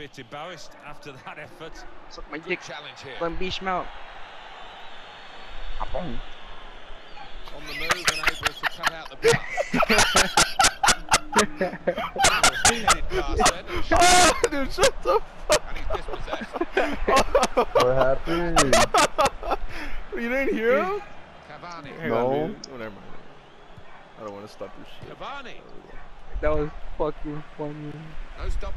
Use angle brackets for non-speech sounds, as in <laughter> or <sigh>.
bit embarrassed after that effort. Suck my dick. challenge here. Bang bicho out. On the move and able to cut out the <laughs> pass. Oh, <laughs> dude, shut the fuck and he's dispossessed. What happened? <laughs> You didn't hear him? Cavani. Hang No. on. Oh, never mind. I don't want to stop your shit. Cavani. That was fucking funny. No stop.